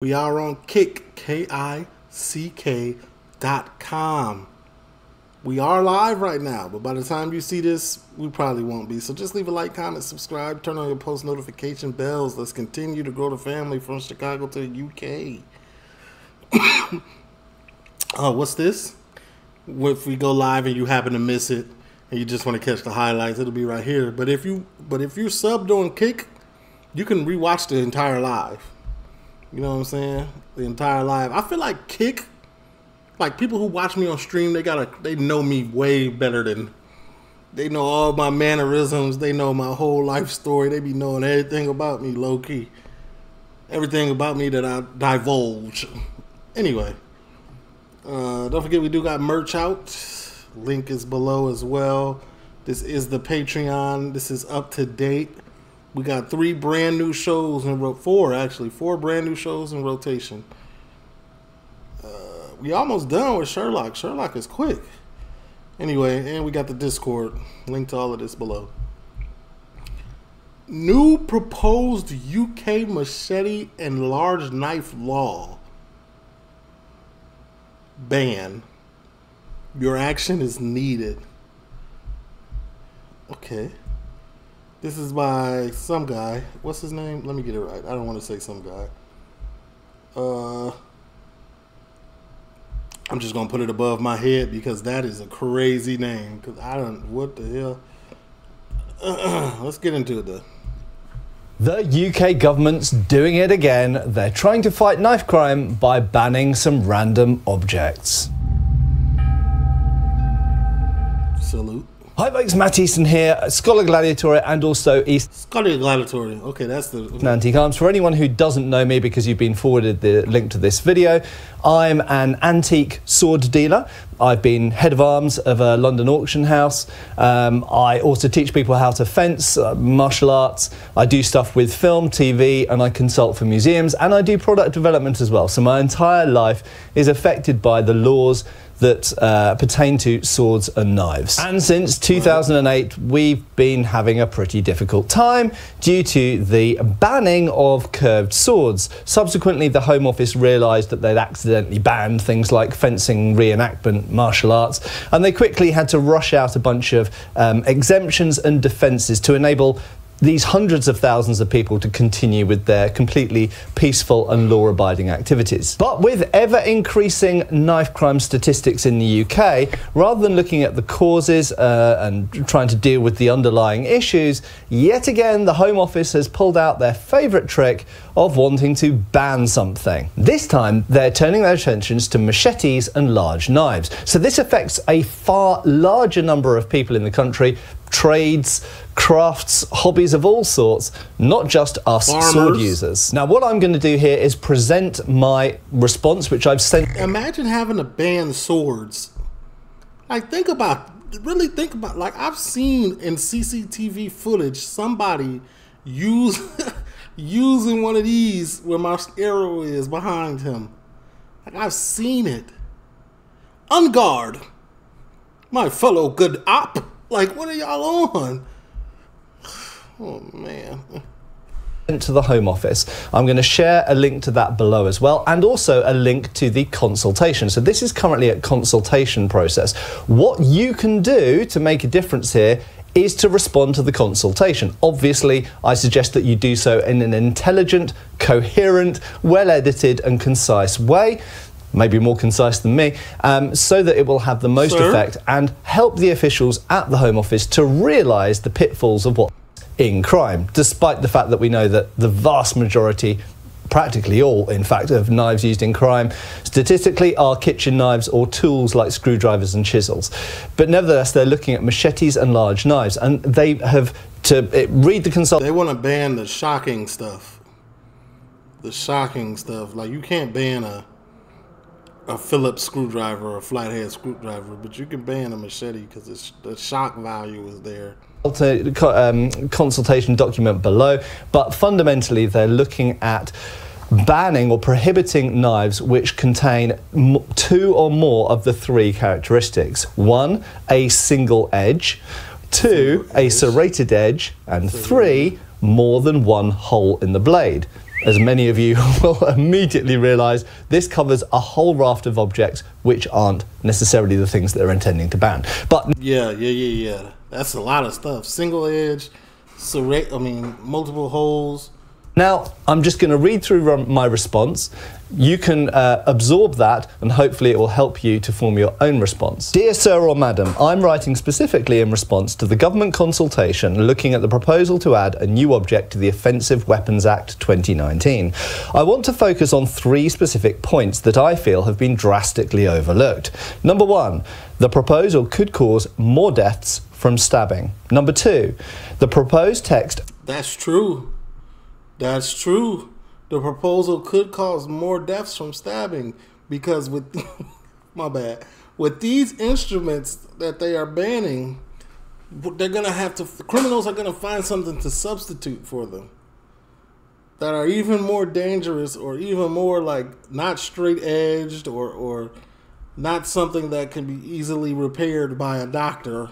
We are on Kick, K I C K dot com. We are live right now, but by the time you see this, we probably won't be. So just leave a like, comment, subscribe, turn on your post notification bells. Let's continue to grow the family from Chicago to the UK. oh, uh, what's this? If we go live and you happen to miss it and you just want to catch the highlights, it'll be right here. But if you but if you're subbed on Kick, you can rewatch the entire live. You know what I'm saying? The entire live. I feel like Kick, like people who watch me on stream, they gotta they know me way better than they know all my mannerisms, they know my whole life story, they be knowing everything about me low key. Everything about me that I divulge. Anyway. Uh, don't forget we do got merch out. Link is below as well. This is the Patreon. This is up to date. We got three brand new shows in ro- four actually four brand new shows in rotation. Uh, we almost done with Sherlock. Sherlock is quick. Anyway, and we got the Discord. Link to all of this below. New proposed UK machete and large knife law. Ban. Your action is needed. Okay. This is by some guy. What's his name? Let me get it right. I don't want to say some guy. Uh, I'm just gonna put it above my head because that is a crazy name. Cause I don't. What the hell? let's get into it though. The UK government's doing it again. They're trying to fight knife crime by banning some random objects. Salute. Hi folks, Matt Easton here, Scholagladiatoria and also East Scholar Gladiatory. Okay, that's the. Antique Arms. For anyone who doesn't know me because you've been forwarded the link to this video, I'm an antique sword dealer. I've been head of arms of a London auction house. Um, I also teach people how to fence, uh, martial arts. I do stuff with film, TV, and I consult for museums, and I do product development as well. So my entire life is affected by the laws that uh, pertain to swords and knives. And since 2008, we've been having a pretty difficult time due to the banning of curved swords. Subsequently, the Home Office realised that they'd accidentally banned things like fencing, reenactment, martial arts, and they quickly had to rush out a bunch of um, exemptions and defences to enable these hundreds of thousands of people to continue with their completely peaceful and law abiding activities. But with ever increasing knife crime statistics in the UK, rather than looking at the causes uh, and trying to deal with the underlying issues, yet again the Home Office has pulled out their favourite trick of wanting to ban something. This time they're turning their attentions to machetes and large knives. So this affects a far larger number of people in the country trades, crafts, hobbies of all sorts, not just us Farmers. sword users. Now, what I'm going to do here is present my response, which I've sent. Imagine having to ban swords. Like, think about, really think about, like, I've seen in CCTV footage somebody use using one of these where my arrow is behind him. Like, I've seen it. Unguard, my fellow good op. Like, what are y'all on? Oh, man to the Home Office. I'm going to share a link to that below as well, and also a link to the consultation. So this is currently a consultation process. What you can do to make a difference here is to respond to the consultation. Obviously, I suggest that you do so in an intelligent, coherent, well edited, and concise way. Maybe more concise than me, um, so that it will have the most Sir? effect and help the officials at the Home Office to realise the pitfalls of what in crime, despite the fact that we know that the vast majority, practically all, in fact, of knives used in crime, statistically are kitchen knives or tools like screwdrivers and chisels. But nevertheless, they're looking at machetes and large knives, and they have to eh, read the consult. They want to ban the shocking stuff. The shocking stuff. Like you can't ban a a Phillips screwdriver or a flathead screwdriver, but you can ban a machete because the shock value is there. um, consultation document below, but fundamentally they're looking at banning or prohibiting knives which contain two or more of the three characteristics. One, a single edge. Two, a serrated edge. And three, more than one hole in the blade. As many of you will immediately realise, this covers a whole raft of objects which aren't necessarily the things that they're intending to ban. But Yeah, yeah, yeah, yeah. That's a lot of stuff. Single edge, serrate. I mean, multiple holes. Now, I'm just going to read through my response. You can uh, absorb that and hopefully it will help you to form your own response. Dear Sir or Madam, I'm writing specifically in response to the government consultation looking at the proposal to add a new object to the Offensive Weapons Act 2019. I want to focus on three specific points that I feel have been drastically overlooked. Number one, the proposal could cause more deaths from stabbing. Number two, the proposed text That's true. That's true. The proposal could cause more deaths from stabbing because with my bad with these instruments that they are banning, they're gonna have to. Criminals are gonna find something to substitute for them that are even more dangerous or even more like not straight edged or or not something that can be easily repaired by a doctor.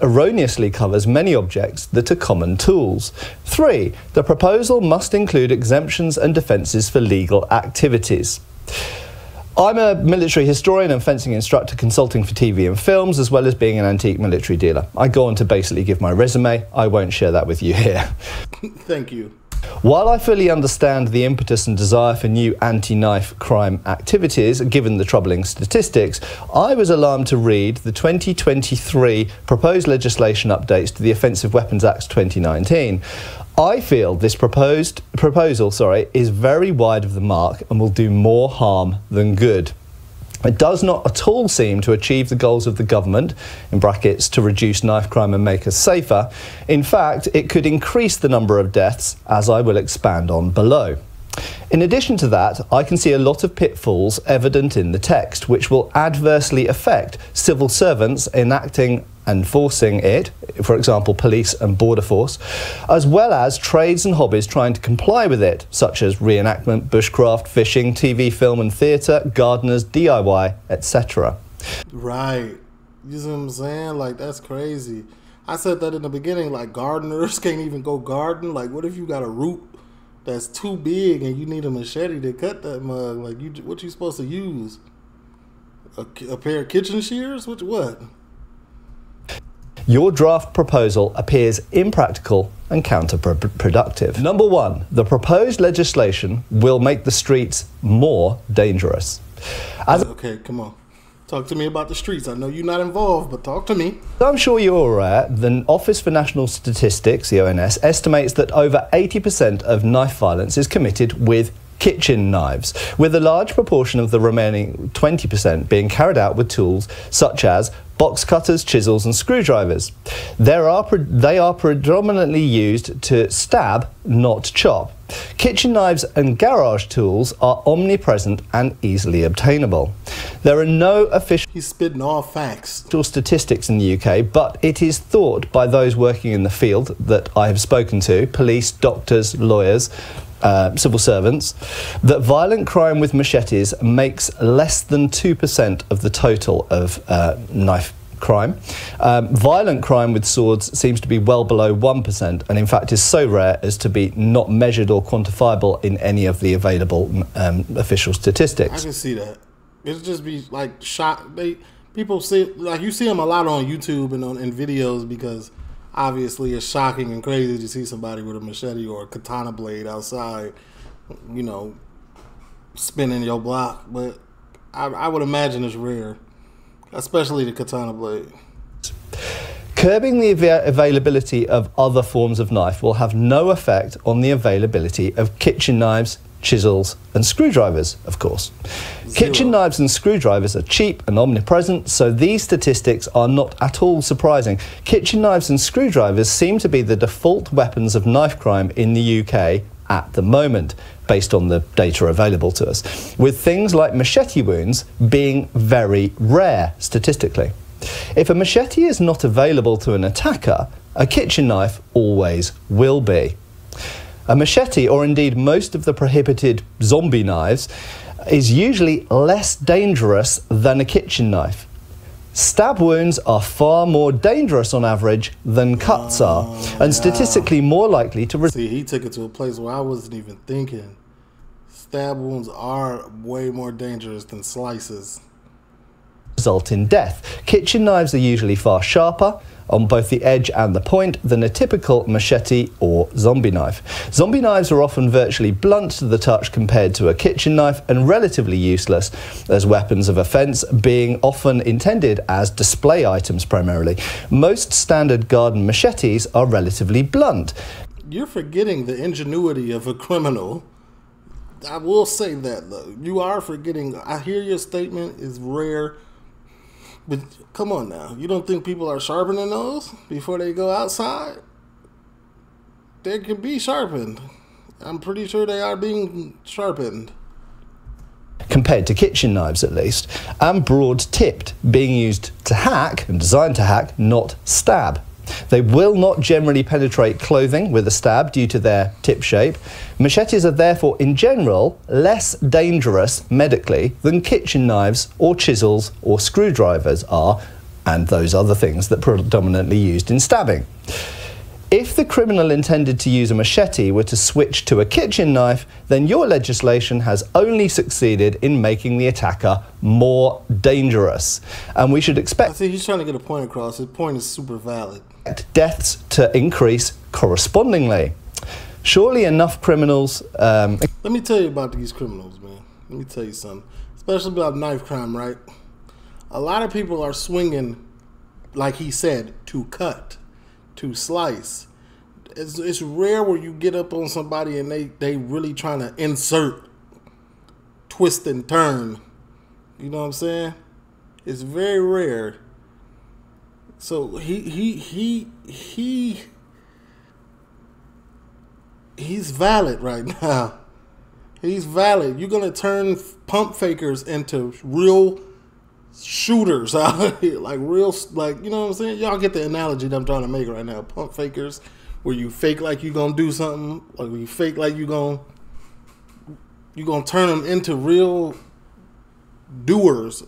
Erroneously covers many objects that are common tools. Three, the proposal must include exemptions and defences for legal activities. I'm a military historian and fencing instructor consulting for TV and films, as well as being an antique military dealer. I go on to basically give my resume. I won't share that with you here. Thank you. While I fully understand the impetus and desire for new anti knife crime activities, given the troubling statistics, I was alarmed to read the 2023 proposed legislation updates to the Offensive Weapons Act 2019. I feel this proposed proposal, sorry, is very wide of the mark and will do more harm than good. It does not at all seem to achieve the goals of the government, in brackets, to reduce knife crime and make us safer. In fact, it could increase the number of deaths, as I will expand on below. In addition to that, I can see a lot of pitfalls evident in the text, which will adversely affect civil servants enacting and enforcing it, for example, police and border force, as well as trades and hobbies trying to comply with it, such as reenactment, bushcraft, fishing, TV, film and theatre, gardeners, DIY, etc. Right. You see what I'm saying? Like that's crazy. I said that in the beginning. Like gardeners can't even go garden. Like what if you got a root that's too big and you need a machete to cut that mug? Like you, what you supposed to use? A, a pair of kitchen shears? Which what? Your draft proposal appears impractical and counterproductive. Number one, the proposed legislation will make the streets more dangerous. As Okay, come on. Talk to me about the streets. I know you're not involved, but talk to me. I'm sure you're aware, the Office for National Statistics, the ONS, estimates that over 80% of knife violence is committed with kitchen knives, with a large proportion of the remaining 20% being carried out with tools such as box cutters, chisels, and screwdrivers. There are they are predominantly used to stab, not chop. Kitchen knives and garage tools are omnipresent and easily obtainable. There are no official He's spitting all facts. statistics in the UK, but it is thought by those working in the field that I have spoken to police, doctors, lawyers, uh, civil servants that violent crime with machetes makes less than 2% of the total of uh, knife crime. Um, violent crime with swords seems to be well below 1%, and in fact is so rare as to be not measured or quantifiable in any of the available um, official statistics. I can see that. It'll just be like shot. They people see like you see them a lot on YouTube and on in videos because obviously it's shocking and crazy to see somebody with a machete or a katana blade outside, you know, spinning your block. But I, I would imagine it's rare, especially the katana blade. Curbing the ava- availability of other forms of knife will have no effect on the availability of kitchen knives, chisels, and screwdrivers, of course. Kitchen knives and screwdrivers are cheap and omnipresent, so these statistics are not at all surprising. Kitchen knives and screwdrivers seem to be the default weapons of knife crime in the UK at the moment, based on the data available to us, with things like machete wounds being very rare statistically. If a machete is not available to an attacker, a kitchen knife always will be. A machete, or indeed most of the prohibited zombie knives, is usually less dangerous than a kitchen knife. Stab wounds are far more dangerous on average than cuts are, and statistically more likely to See, he took it to a place where I wasn't even thinking. Stab wounds are way more dangerous than slices. Result in death. Kitchen knives are usually far sharper on both the edge and the point than a typical machete or zombie knife. Zombie knives are often virtually blunt to the touch compared to a kitchen knife and relatively useless as weapons of offence, being often intended as display items primarily. Most standard garden machetes are relatively blunt. You're forgetting the ingenuity of a criminal. I will say that though. You are forgetting. I hear your statement is rare, but come on now. You don't think people are sharpening those before they go outside? They can be sharpened. I'm pretty sure they are being sharpened. compared to kitchen knives at least, and broad tipped, being used to hack and designed to hack, not stab. They will not generally penetrate clothing with a stab due to their tip shape. Machetes are therefore, in general, less dangerous medically than kitchen knives or chisels or screwdrivers are, and those other things that predominantly used in stabbing. If the criminal intended to use a machete were to switch to a kitchen knife, then your legislation has only succeeded in making the attacker more dangerous. And we should expect. I see he's trying to get a point across. His point is super valid. deaths to increase correspondingly. Surely enough criminals. Um, Let me tell you about these criminals, man. Let me tell you something, especially about knife crime, right? A lot of people are swinging, like he said, to cut, to slice. It's, it's rare where you get up on somebody and they they really trying to insert, twist and turn. You know what I'm saying? It's very rare. So he he he he he's valid right now. He's valid. You're gonna turn pump fakers into real shooters out here, like real, like you know what I'm saying. Y'all get the analogy that I'm trying to make right now. Pump fakers, where you fake like you gonna do something, like you fake like you gonna you gonna turn them into real doers.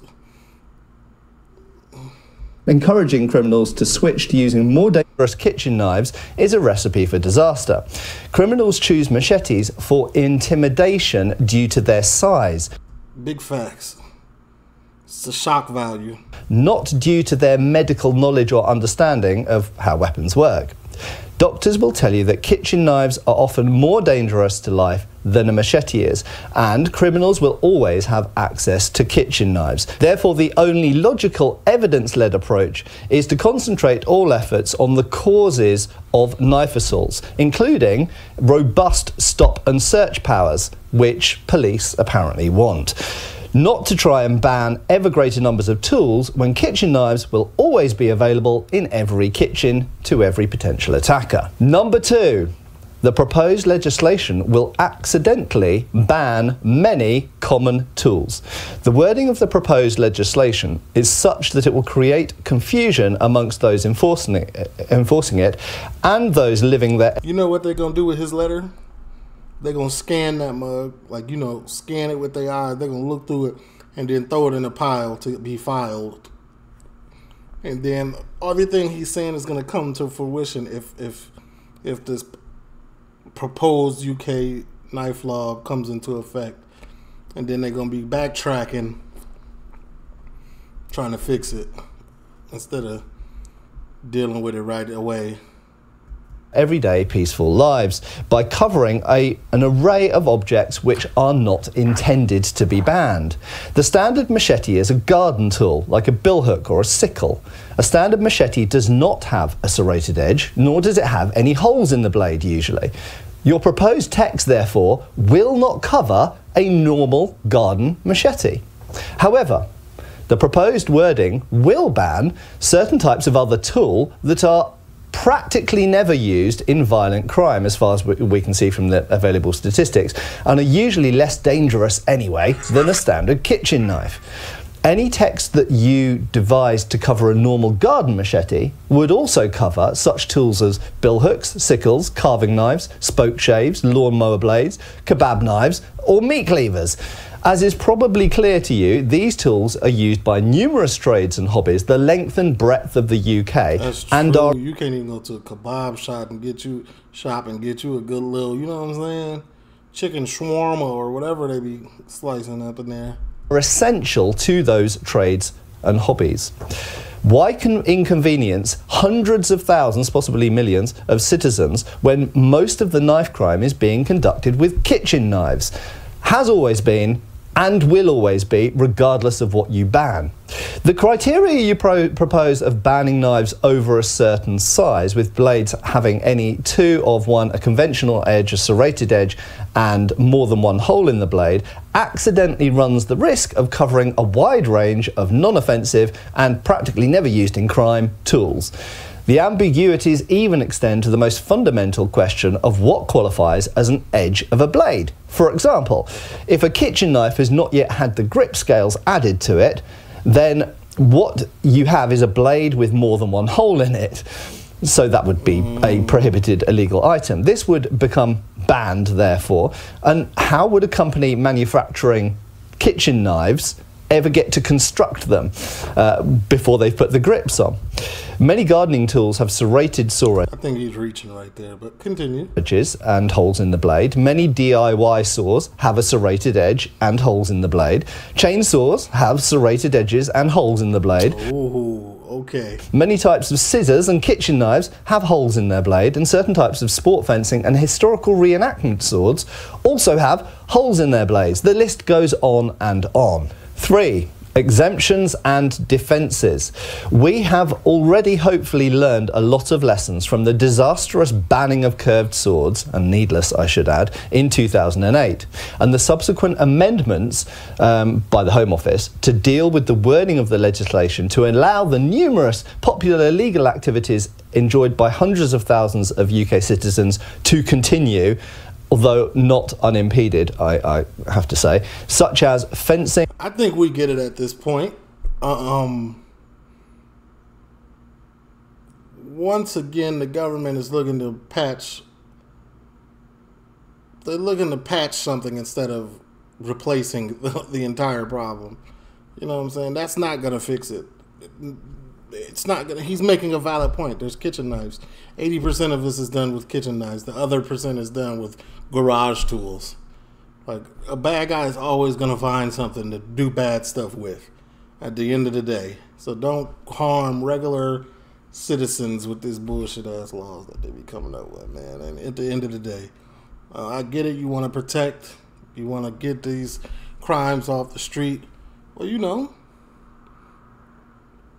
encouraging criminals to switch to using more dangerous kitchen knives is a recipe for disaster. Criminals choose machetes for intimidation due to their size, Big facts. It's a shock value. not due to their medical knowledge or understanding of how weapons work. Doctors will tell you that kitchen knives are often more dangerous to life than a machete is, and criminals will always have access to kitchen knives. Therefore, the only logical evidence led approach is to concentrate all efforts on the causes of knife assaults, including robust stop and search powers, which police apparently want not to try and ban ever greater numbers of tools when kitchen knives will always be available in every kitchen to every potential attacker. Number two, the proposed legislation will accidentally ban many common tools. The wording of the proposed legislation is such that it will create confusion amongst those enforcing it, enforcing it and those living there. You know what they're gonna do with his letter? They're gonna scan that mug, like you know, scan it with their eyes. They're gonna look through it and then throw it in a pile to be filed. And then everything he's saying is gonna come to fruition if if if this proposed UK knife law comes into effect. And then they're gonna be backtracking, trying to fix it instead of dealing with it right away. Everyday peaceful lives by covering a, an array of objects which are not intended to be banned. The standard machete is a garden tool, like a billhook or a sickle. A standard machete does not have a serrated edge, nor does it have any holes in the blade usually. Your proposed text, therefore, will not cover a normal garden machete. However, the proposed wording will ban certain types of other tool that are practically never used in violent crime, as far as we- can see from the available statistics, and are usually less dangerous anyway than a standard kitchen knife. Any text that you devised to cover a normal garden machete would also cover such tools as bill hooks, sickles, carving knives, spoke shaves, lawnmower blades, kebab knives, or meat cleavers. As is probably clear to you, these tools are used by numerous trades and hobbies the length and breadth of the UK That's true. and are You can't even go to a kebab shop and get you shop and get you a good little, you know what I'm saying? Chicken shawarma or whatever they be slicing up in there. are essential to those trades and hobbies. Why can inconvenience hundreds of thousands, possibly millions, of citizens when most of the knife crime is being conducted with kitchen knives? Has always been and will always be, regardless of what you ban. The criteria you pro- propose of banning knives over a certain size, with blades having any two of one, a conventional edge, a serrated edge, and more than one hole in the blade, accidentally runs the risk of covering a wide range of non offensive and practically never used in crime tools. The ambiguities even extend to the most fundamental question of what qualifies as an edge of a blade. For example, if a kitchen knife has not yet had the grip scales added to it, then what you have is a blade with more than one hole in it. So that would be a prohibited illegal item. This would become banned, therefore. And how would a company manufacturing kitchen knives ever get to construct them uh, before they've put the grips on? Many gardening tools have serrated saw I think he's reaching right there, but continue. edges and holes in the blade. Many DIY saws have a serrated edge and holes in the blade. Chainsaws have serrated edges and holes in the blade. Ooh, okay. Many types of scissors and kitchen knives have holes in their blade, and certain types of sport fencing and historical reenactment swords also have holes in their blades. The list goes on and on. Three. Exemptions and defences. We have already hopefully learned a lot of lessons from the disastrous banning of curved swords, and needless I should add, in 2008, and the subsequent amendments um, by the Home Office to deal with the wording of the legislation to allow the numerous popular legal activities enjoyed by hundreds of thousands of UK citizens to continue. Although not unimpeded, I, I have to say, such as fencing, I think we get it at this point. Uh, um, once again, the government is looking to patch. They're looking to patch something instead of replacing the, the entire problem. You know what I'm saying? That's not gonna fix it. It's not gonna. He's making a valid point. There's kitchen knives. Eighty percent of this is done with kitchen knives. The other percent is done with garage tools. Like a bad guy is always gonna find something to do bad stuff with. At the end of the day, so don't harm regular citizens with this bullshit ass laws that they be coming up with, man. And at the end of the day, uh, I get it. You want to protect. You want to get these crimes off the street. Well, you know,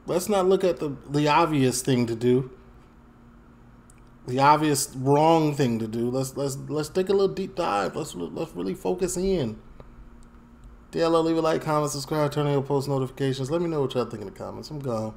let's not look at the the obvious thing to do. The obvious wrong thing to do. Let's let's let's take a little deep dive. Let's let's really focus in. DLO, leave a like, comment, subscribe, turn on your post notifications. Let me know what y'all think in the comments. I'm gone.